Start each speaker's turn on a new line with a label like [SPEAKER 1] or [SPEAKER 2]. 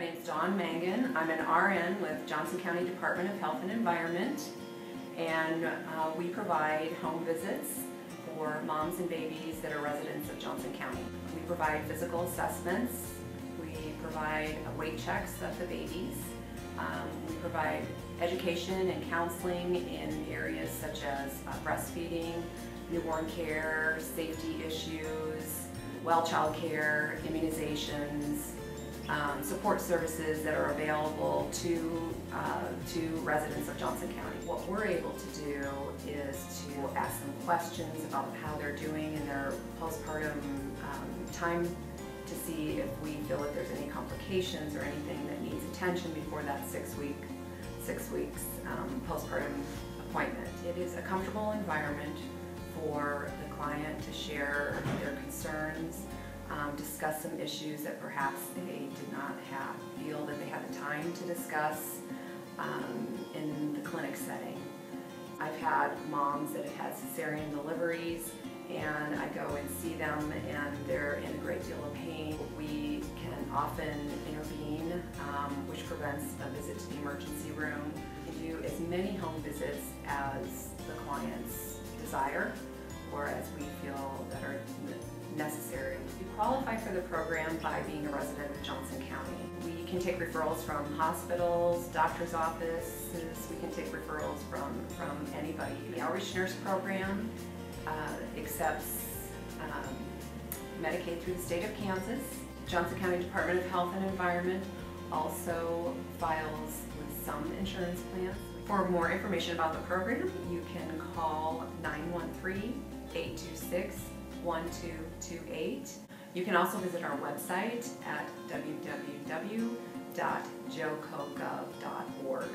[SPEAKER 1] My name's Dawn Mangan. I'm an RN with Johnson County Department of Health and Environment, and uh, we provide home visits for moms and babies that are residents of Johnson County. We provide physical assessments, we provide weight checks of the babies, um, we provide education and counseling in areas such as uh, breastfeeding, newborn care, safety issues, well child care, immunizations, um, support services that are available to, uh, to residents of Johnson County. What we're able to do is to ask them questions about how they're doing in their postpartum um, time to see if we feel that there's any complications or anything that needs attention before that six week, six weeks um, postpartum appointment. It is a comfortable environment for the client to share their concerns, um, discuss some issues that perhaps they did not have, feel that they had the time to discuss um, in the clinic setting. I've had moms that have had cesarean deliveries and I go and see them and they're in a great deal of pain. We can often intervene, um, which prevents a visit to the emergency room. We do as many home visits as the clients desire or as we feel that are necessary. You qualify for the program by being a resident of Johnson County. We can take referrals from hospitals, doctor's offices, we can take referrals from, from anybody. The Outreach Nurse Program uh, accepts um, Medicaid through the state of Kansas. Johnson County Department of Health and Environment also files with some insurance plans. For more information about the program, you can call 913-826-1228. You can also visit our website at www.jocogov.org.